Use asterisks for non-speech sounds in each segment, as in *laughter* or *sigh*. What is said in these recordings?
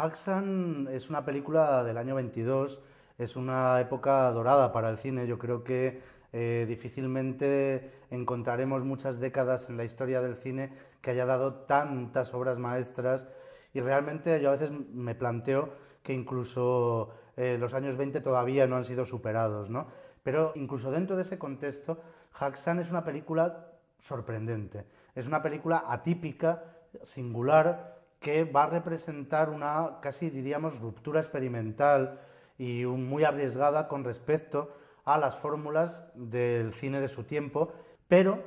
Haxan es una película del año 22, es una época dorada para el cine. Yo creo que eh, difícilmente encontraremos muchas décadas en la historia del cine que haya dado tantas obras maestras y realmente yo a veces me planteo que incluso eh, los años 20 todavía no han sido superados, ¿no? Pero incluso dentro de ese contexto, Haxan es una película sorprendente, es una película atípica, singular, que va a representar una casi diríamos ruptura experimental y muy arriesgada con respecto a las fórmulas del cine de su tiempo, pero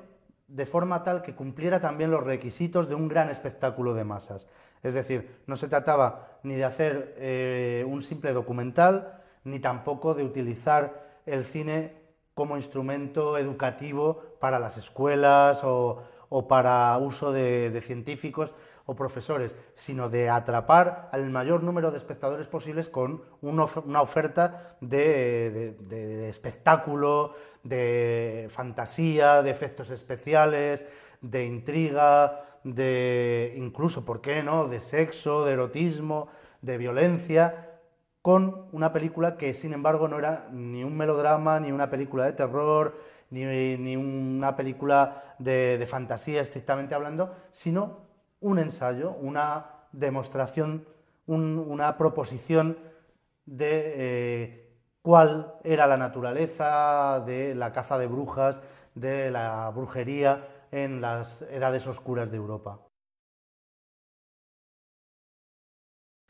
de forma tal que cumpliera también los requisitos de un gran espectáculo de masas. Es decir, no se trataba ni de hacer eh, un simple documental, ni tampoco de utilizar el cine como instrumento educativo para las escuelas o, para uso de científicos, o profesores, sino de atrapar al mayor número de espectadores posibles con una oferta de, espectáculo, de fantasía, de efectos especiales, de intriga, de incluso, ¿por qué no?, de sexo, de erotismo, de violencia, con una película que, sin embargo, no era ni un melodrama, ni una película de terror, ni, una película de, de fantasía estrictamente hablando, sino un ensayo, una demostración, una proposición de eh, cuál era la naturaleza de la caza de brujas, de la brujería en las edades oscuras de Europa.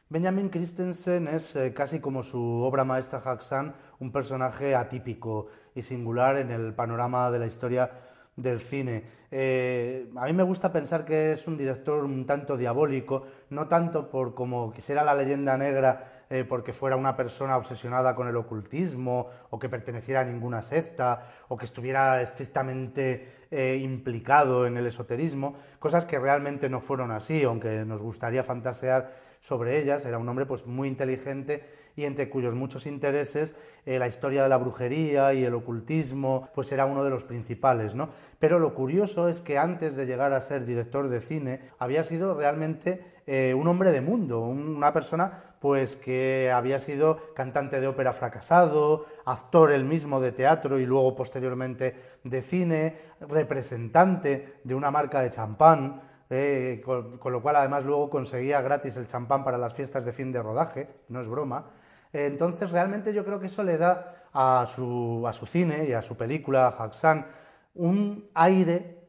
Benjamin Christensen es eh, casi como su obra maestra Haxan, un personaje atípico y singular en el panorama de la historia del cine. Eh, a mí me gusta pensar que es un director un tanto diabólico, no tanto por como quisiera la leyenda negra, eh, porque fuera una persona obsesionada con el ocultismo o que perteneciera a ninguna secta o que estuviera estrictamente eh, implicado en el esoterismo, cosas que realmente no fueron así, aunque nos gustaría fantasear sobre ellas. Era un hombre pues, muy inteligente y entre cuyos muchos intereses eh, la historia de la brujería y el ocultismo pues era uno de los principales, ¿no? Pero lo curioso es que antes de llegar a ser director de cine había sido realmente eh, un hombre de mundo, una persona pues que había sido cantante de ópera fracasado, actor él mismo de teatro y luego posteriormente de cine, representante de una marca de champán, eh, con, lo cual además luego conseguía gratis el champán para las fiestas de fin de rodaje, no es broma. Entonces, realmente yo creo que eso le da a su, cine y a su película, Haxan, un aire,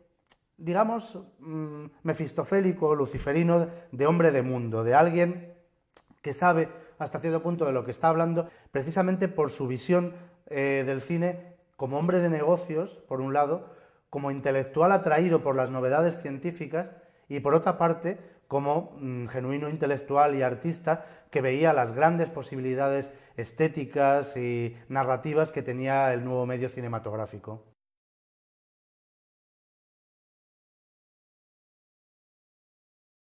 digamos, mm, mefistofélico, luciferino, de hombre de mundo, de alguien que sabe hasta cierto punto de lo que está hablando, precisamente por su visión eh, del cine como hombre de negocios, por un lado, como intelectual atraído por las novedades científicas y por otra parte, como mm, genuino intelectual y artista que veía las grandes posibilidades estéticas y narrativas que tenía el nuevo medio cinematográfico.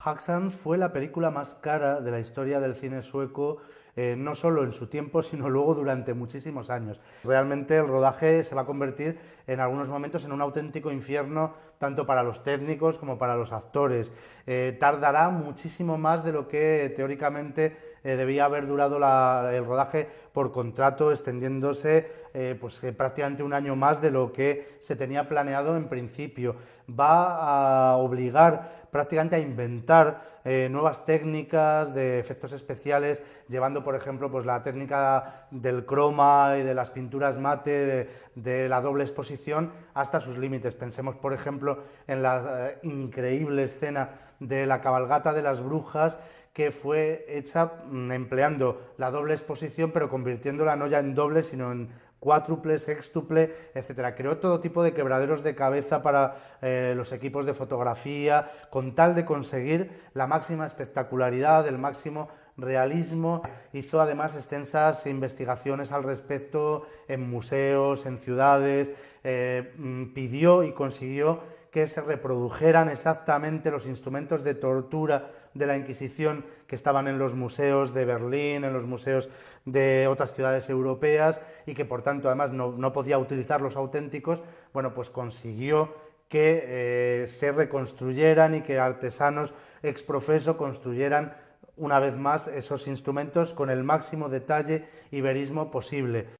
Haxan fue la película más cara de la historia del cine sueco, eh, no solo en su tiempo, *laughs* sino luego durante muchísimos años. Realmente el rodaje se va a convertir en algunos momentos en un auténtico infierno, tanto para los técnicos como para los actores. Eh, tardará muchísimo más de lo que teóricamente eh, debía haber durado el rodaje por contrato, extendiéndose pues, prácticamente un año más de lo que se tenía planeado en principio. Va a obligar prácticamente a inventar eh, nuevas técnicas de efectos especiales, llevando, por ejemplo, pues, la técnica del croma y de las pinturas mate, de, la doble exposición, hasta sus límites. Pensemos, por ejemplo, en la eh, increíble escena de la cabalgata de las brujas, que fue hecha mm, empleando la doble exposición, pero convirtiéndola no ya en doble, sino en cuádruple, sextuple, etcétera. Creó todo tipo de quebraderos de cabeza para eh, los equipos de fotografía, con tal de conseguir la máxima espectacularidad, el máximo realismo. Hizo además extensas investigaciones al respecto en museos, en ciudades, eh, mm, pidió y consiguió que se reprodujeran exactamente los instrumentos de tortura de la Inquisición que estaban en los museos de Berlín, en los museos de otras ciudades europeas y que por tanto además no, podía utilizar los auténticos, bueno, pues consiguió que eh, se reconstruyeran y que artesanos exprofeso construyeran una vez más esos instrumentos con el máximo detalle y verismo posible.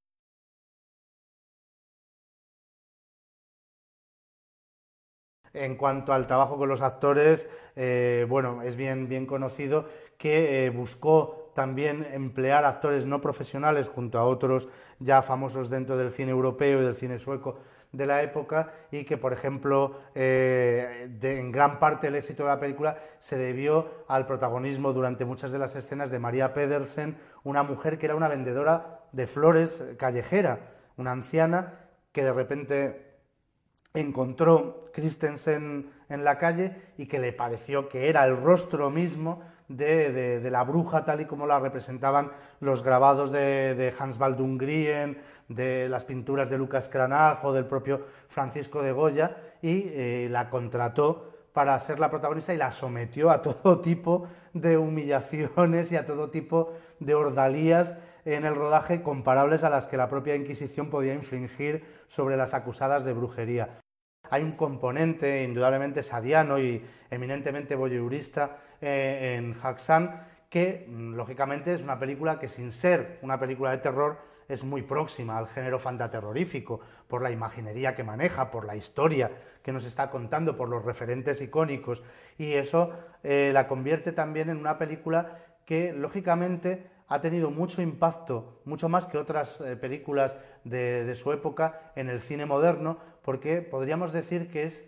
En cuanto al trabajo con los actores, eh, bueno, es bien, bien conocido que eh, buscó también emplear actores no profesionales junto a otros ya famosos dentro del cine europeo y del cine sueco de la época y que, por ejemplo, eh, en gran parte el éxito de la película se debió al protagonismo durante muchas de las escenas de María Pedersen, una mujer que era una vendedora de flores callejera, una anciana que de repente encontró Christensen en la calle y que le pareció que era el rostro mismo de, la bruja tal y como la representaban los grabados de, Hans Baldung Grien, de las pinturas de Lucas Cranach o del propio Francisco de Goya y eh, la contrató para ser la protagonista y la sometió a *laughs* todo tipo de humillaciones y a todo tipo de ordalías en el rodaje comparables a las que la propia Inquisición podía infringir sobre las acusadas de brujería. Hay un componente indudablemente sadiano y eminentemente voyeurista eh, en Haxan que mm, lógicamente es una película que sin ser una película de terror es muy próxima al género fantaterrorífico, por la imaginería que maneja, por la historia que nos está contando, por los referentes icónicos, y eso eh, la convierte también en una película que lógicamente ha tenido mucho impacto, mucho más que otras eh, películas de, su época en el cine moderno, porque podríamos decir que es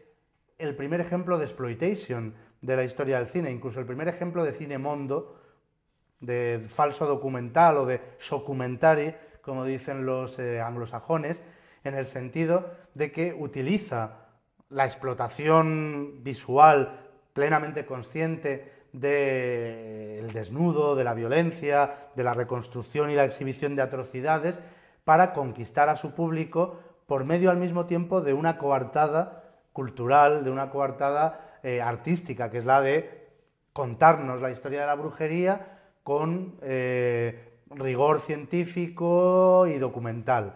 el primer ejemplo de exploitation de la historia del cine, incluso el primer ejemplo de cine mondo, de falso documental o de documentary, como dicen los eh, anglosajones, en el sentido de que utiliza la explotación visual plenamente consciente del desnudo, de la violencia, de la reconstrucción y la exhibición de atrocidades, para conquistar a su público por medio al mismo tiempo de una coartada cultural, de una coartada eh, artística, que es la de contarnos la historia de la brujería con eh, rigor científico y documental.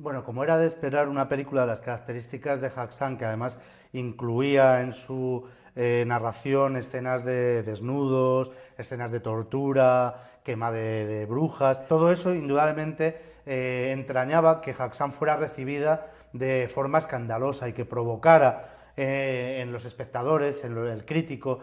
Bueno, como era de esperar una película de las características de Haxan, que además incluía en su eh, narración escenas de desnudos, escenas de tortura, quema de, brujas, todo eso indudablemente eh, entrañaba que Haxan fuera recibida de forma escandalosa y que provocara eh, en los espectadores, en el crítico,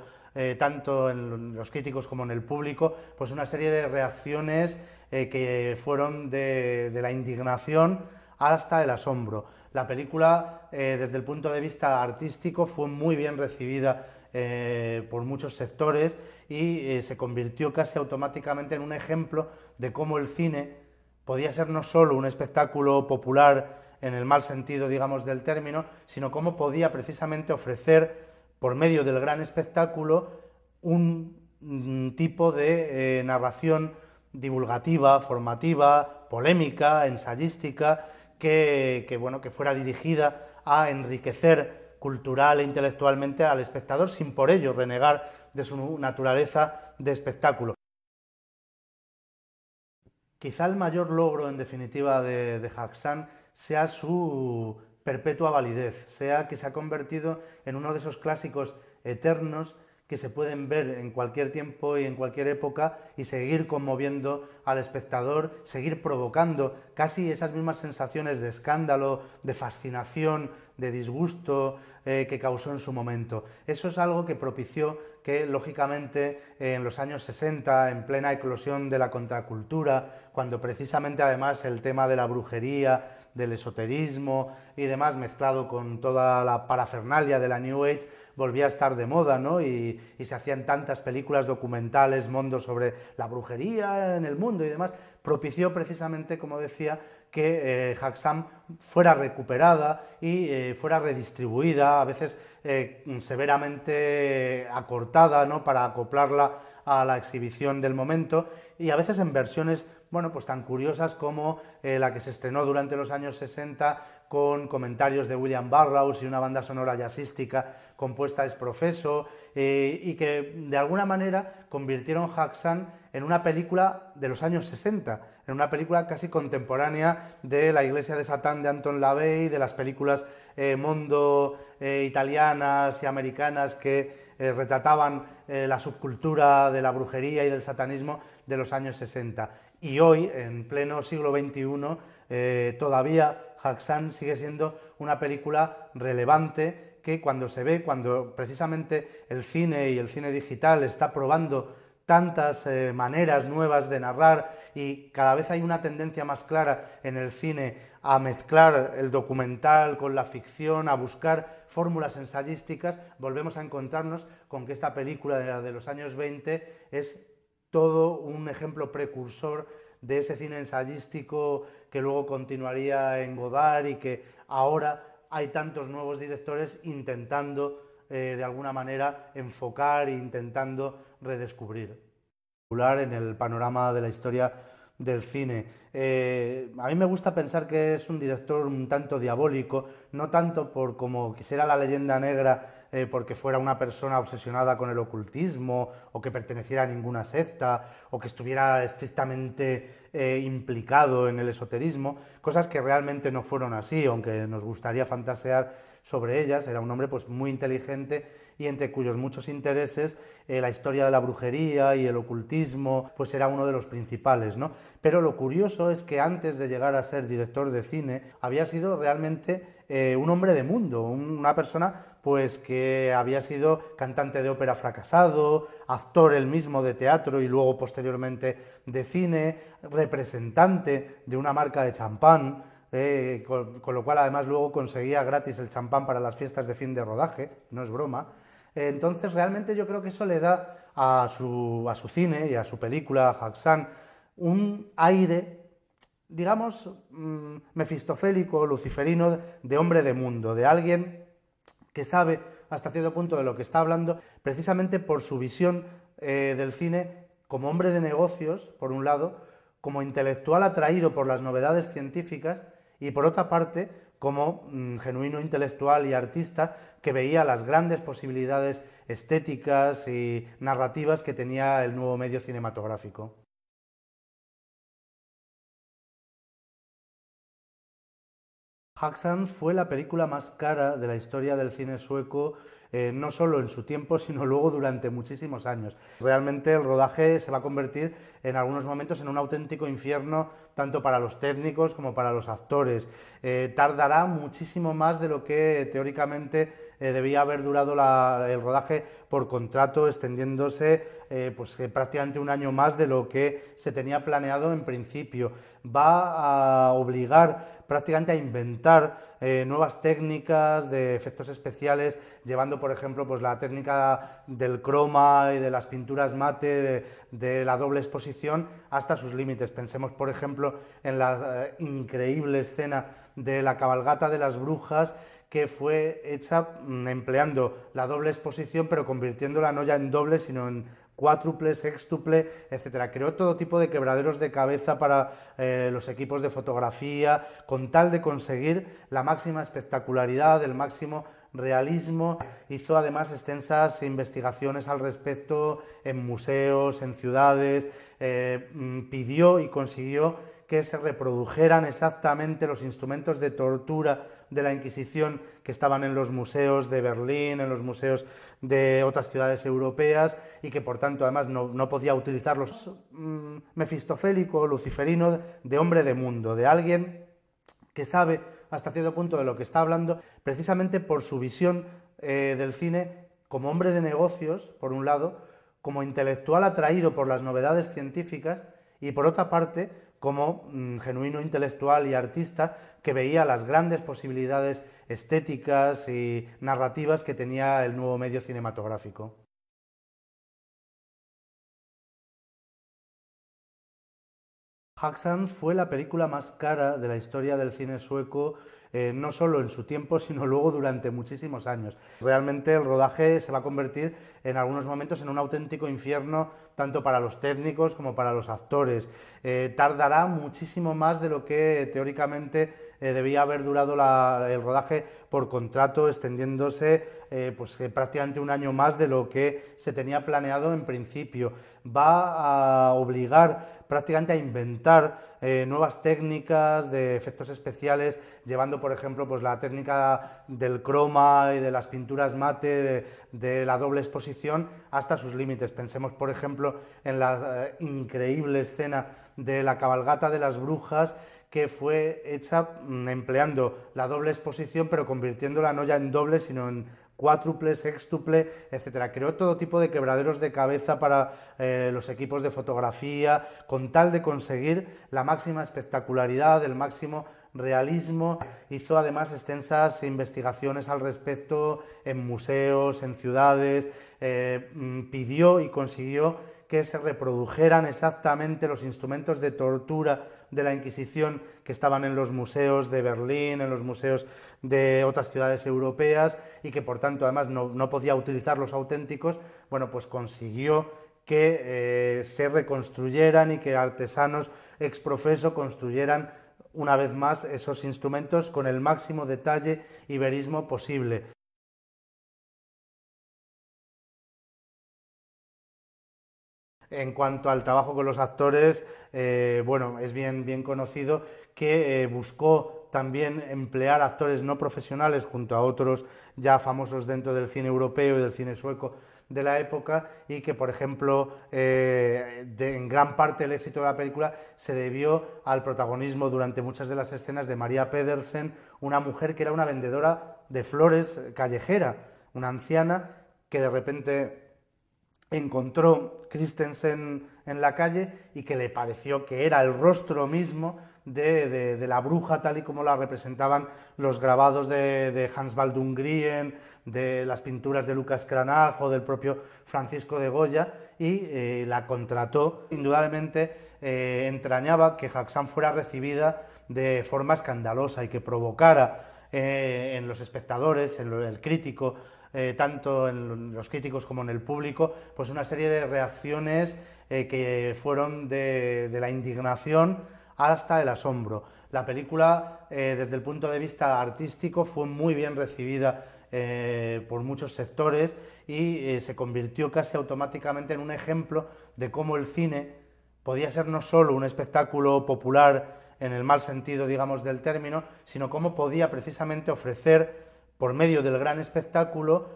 tanto en los críticos como en el público, pues una serie de reacciones que fueron de la indignación hasta el asombro. La película, eh, desde el punto de vista artístico, fue muy bien recibida eh, por muchos sectores y eh, se convirtió casi automáticamente en un ejemplo de cómo el cine podía ser no solo un espectáculo popular en el mal sentido, digamos, del término, sino cómo podía precisamente ofrecer, por medio del gran espectáculo, un mm, tipo de narración divulgativa, formativa, polémica, ensayística, que, bueno, que fuera dirigida a enriquecer cultural e intelectualmente al espectador sin por ello renegar de su naturaleza de espectáculo. Quizá el mayor logro, en definitiva, de, de Haxan sea su perpetua validez, sea que se ha convertido en uno de esos clásicos eternos que se pueden ver en cualquier tiempo y en cualquier época y seguir conmoviendo al espectador, seguir provocando casi esas mismas sensaciones de escándalo, de fascinación, de disgusto eh, que causó en su momento. Eso es algo que propició que, lógicamente, en los años 60, en plena eclosión de la contracultura, cuando precisamente además el tema de la brujería, del esoterismo y demás, mezclado con toda la parafernalia de la New Age, volvía a estar de moda, ¿no? Y, se hacían tantas películas documentales, mundo sobre la brujería en el mundo y demás, propició precisamente, como decía, que eh, fuera recuperada y eh, fuera redistribuida, a veces eh, severamente acortada, ¿no? Para acoplarla a la exhibición del momento y a veces en versiones bueno, pues tan curiosas como la que se estrenó durante los años 60 con comentarios de William Burroughs y una banda sonora jazzística compuesta es profeso, eh, y que de alguna manera convirtieron Haxan en una película de los años 60, en una película casi contemporánea de la Iglesia de Satán de Anton LaVey, de las películas eh, mondo eh, italianas y americanas que retrataban la subcultura de la brujería y del satanismo de los años 60. Y hoy, en pleno siglo XXI, todavía Haxan sigue siendo una película relevante que cuando se ve, cuando precisamente el cine y el cine digital está probando tantas eh, maneras nuevas de narrar y cada vez hay una tendencia más clara en el cine a mezclar el documental con la ficción, a buscar fórmulas ensayísticas, volvemos a encontrarnos con que esta película de, de los años 20 es todo un ejemplo precursor de ese cine ensayístico que luego continuaría en Godard y que ahora hay tantos nuevos directores intentando eh, de alguna manera enfocar e intentando redescubrir. En el panorama de la historia del cine. Eh, a mí me gusta pensar que es un director un tanto diabólico, no tanto por como quisiera la leyenda negra, eh, porque fuera una persona obsesionada con el ocultismo, o que perteneciera a ninguna secta, o que estuviera estrictamente eh, implicado en el esoterismo, cosas que realmente no fueron así, aunque nos gustaría fantasear sobre ellas. Era un hombre pues, muy inteligente y entre cuyos muchos intereses eh, la historia de la brujería y el ocultismo pues era uno de los principales. ¿no? Pero lo curioso es que antes de llegar a ser director de cine había sido realmente eh, un hombre de mundo, una persona pues que había sido cantante de ópera fracasado, actor él mismo de teatro y luego posteriormente de cine, representante de una marca de champán, eh, con, lo cual además luego conseguía gratis el champán para las fiestas de fin de rodaje, no es broma. entonces realmente yo creo que eso le da a su, a su cine y a su película, Haxan, un aire, digamos, mm, mefistofélico, luciferino, de hombre de mundo, de alguien que sabe hasta cierto punto de lo que está hablando, precisamente por su visión eh, del cine como hombre de negocios, por un lado, como intelectual atraído por las novedades científicas y por otra parte, como mm, genuino intelectual y artista que veía las grandes posibilidades estéticas y narrativas que tenía el nuevo medio cinematográfico. Haxan fue la película más cara de la historia del cine sueco, eh, no solo en su tiempo, *laughs* sino luego durante muchísimos años. Realmente el rodaje se va a convertir en algunos momentos en un auténtico infierno, tanto para los técnicos como para los actores. Eh, tardará muchísimo más de lo que teóricamente eh, debía haber durado el rodaje por contrato, extendiéndose pues, prácticamente un año más de lo que se tenía planeado en principio. Va a obligar prácticamente a inventar eh, nuevas técnicas de efectos especiales, llevando, por ejemplo, pues, la técnica del croma y de las pinturas mate, de, la doble exposición, hasta sus límites. Pensemos, por ejemplo, en la eh, increíble escena de la cabalgata de las brujas, que fue hecha mm, empleando la doble exposición, pero convirtiéndola no ya en doble, sino en cuádruple, sextuple, etcétera. Creó todo tipo de quebraderos de cabeza para eh, los equipos de fotografía, con tal de conseguir la máxima espectacularidad, el máximo realismo. Hizo además extensas investigaciones al respecto en museos, en ciudades, eh, mm, pidió y consiguió que se reprodujeran exactamente los instrumentos de tortura de la Inquisición que estaban en los museos de Berlín, en los museos de otras ciudades europeas y que por tanto además no, podía utilizarlos. Mm, mefistofélico, luciferino, de hombre de mundo, de alguien que sabe hasta cierto punto de lo que está hablando, precisamente por su visión eh, del cine como hombre de negocios, por un lado, como intelectual atraído por las novedades científicas y por otra parte, como mm, genuino intelectual y artista que veía las grandes posibilidades estéticas y narrativas que tenía el nuevo medio cinematográfico. Haxan fue la película más cara de la historia del cine sueco eh, no solo en su tiempo, *laughs* sino luego durante muchísimos años. Realmente el rodaje se va a convertir en algunos momentos en un auténtico infierno, tanto para los técnicos como para los actores. Eh, tardará muchísimo más de lo que teóricamente eh, debía haber durado el rodaje por contrato, extendiéndose pues, prácticamente un año más de lo que se tenía planeado en principio. Va a obligar prácticamente a inventar eh, nuevas técnicas de efectos especiales, llevando, por ejemplo, pues, la técnica del croma y de las pinturas mate, de, la doble exposición, hasta sus límites. Pensemos, por ejemplo, en la increíble escena de la cabalgata de las brujas, que fue hecha mm, empleando la doble exposición, pero convirtiéndola no ya en doble, sino en cuádruple, sextuple, etcétera. Creó todo tipo de quebraderos de cabeza para eh, los equipos de fotografía, con tal de conseguir la máxima espectacularidad, el máximo realismo. Hizo además extensas investigaciones al respecto en museos, en ciudades, eh, mm, pidió y consiguió que se reprodujeran exactamente los instrumentos de tortura de la Inquisición que estaban en los museos de Berlín, en los museos de otras ciudades europeas y que por tanto además no, podía utilizar los auténticos, bueno, pues consiguió que eh, se reconstruyeran y que artesanos exprofeso construyeran una vez más esos instrumentos con el máximo detalle y verismo posible. En cuanto al trabajo con los actores, eh, bueno, es bien, bien conocido que eh, buscó también emplear actores no profesionales junto a otros ya famosos dentro del cine europeo y del cine sueco de la época y que, por ejemplo, eh, en gran parte el éxito de la película se debió al protagonismo durante muchas de las escenas de María Pedersen, una mujer que era una vendedora de flores callejera, una anciana que de repente encontró Christensen en la calle y que le pareció que era el rostro mismo de, la bruja tal y como la representaban los grabados de, Hans Waldung-Grien, de las pinturas de Lucas Cranach o del propio Francisco de Goya y eh, la contrató. Indudablemente eh, entrañaba que Jackson fuera recibida de forma escandalosa y que provocara eh, en los espectadores, en el crítico, eh, tanto en los críticos como en el público, pues una serie de reacciones eh, que fueron de, la indignación hasta el asombro. La película, eh, desde el punto de vista artístico, fue muy bien recibida por muchos sectores y se convirtió casi automáticamente en un ejemplo de cómo el cine podía ser no solo un espectáculo popular en el mal sentido, digamos, del término, sino cómo podía precisamente ofrecer por medio del gran espectáculo,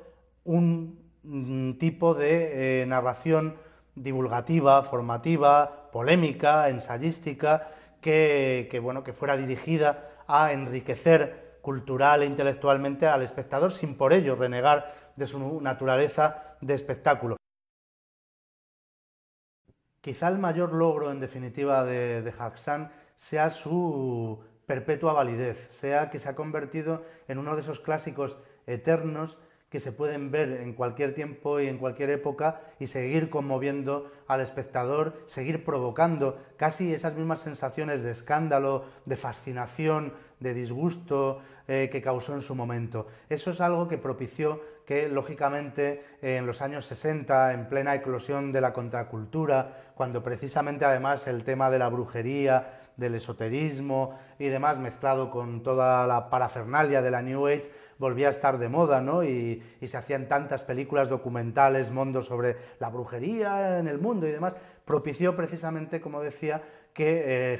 un mm, tipo de eh, narración divulgativa, formativa, polémica, ensayística, que, bueno, que fuera dirigida a enriquecer cultural e intelectualmente al espectador sin por ello renegar de su naturaleza de espectáculo. Quizá el mayor logro, en definitiva, de, de sea su perpetua validez, sea que se ha convertido en uno de esos clásicos eternos que se pueden ver en cualquier tiempo y en cualquier época y seguir conmoviendo al espectador, seguir provocando casi esas mismas sensaciones de escándalo, de fascinación, de disgusto eh, que causó en su momento. Eso es algo que propició que, lógicamente, en los años 60, en plena eclosión de la contracultura, cuando precisamente además el tema de la brujería, del esoterismo y demás, mezclado con toda la parafernalia de la New Age, volvía a estar de moda, ¿no? Y, se hacían tantas películas documentales, mundo sobre la brujería en el mundo y demás, propició precisamente, como decía, que eh,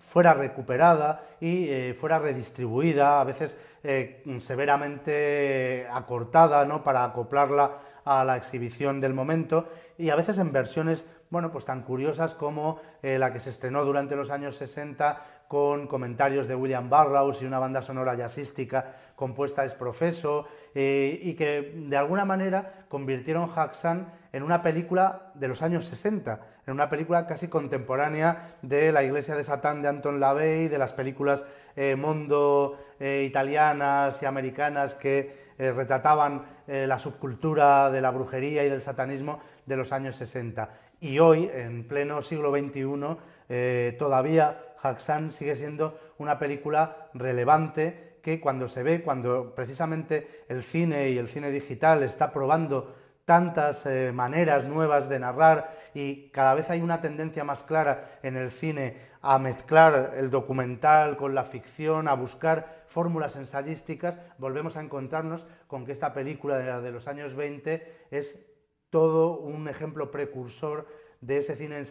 fuera recuperada y eh, fuera redistribuida, a veces eh, severamente acortada, ¿no? Para acoplarla a la exhibición del momento y a veces en versiones bueno, pues tan curiosas como eh, la que se estrenó durante los años 60 con comentarios de William Burroughs y una banda sonora jazzística compuesta es profeso eh, y que de alguna manera convirtieron Haxan en una película de los años 60, en una película casi contemporánea de la Iglesia de Satán de Anton LaVey, de las películas eh, mondo italianas y americanas que retrataban la subcultura de la brujería y del satanismo de los años 60. Y hoy, en pleno siglo XXI, eh, todavía Haxan sigue siendo una película relevante que cuando se ve, cuando precisamente el cine y el cine digital está probando tantas eh, maneras nuevas de narrar y cada vez hay una tendencia más clara en el cine a mezclar el documental con la ficción, a buscar fórmulas ensayísticas, volvemos a encontrarnos con que esta película de, de los años 20 es todo un ejemplo precursor de ese cine